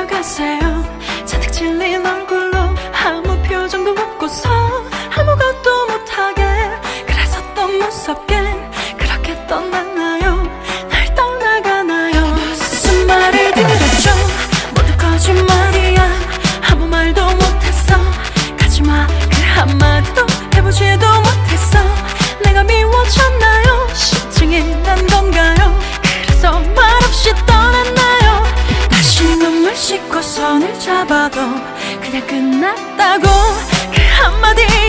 걸어가세요. 잔뜩 질린 얼굴로 아무 표정도 없고서 나도 그냥 끝났다고 그 한마디.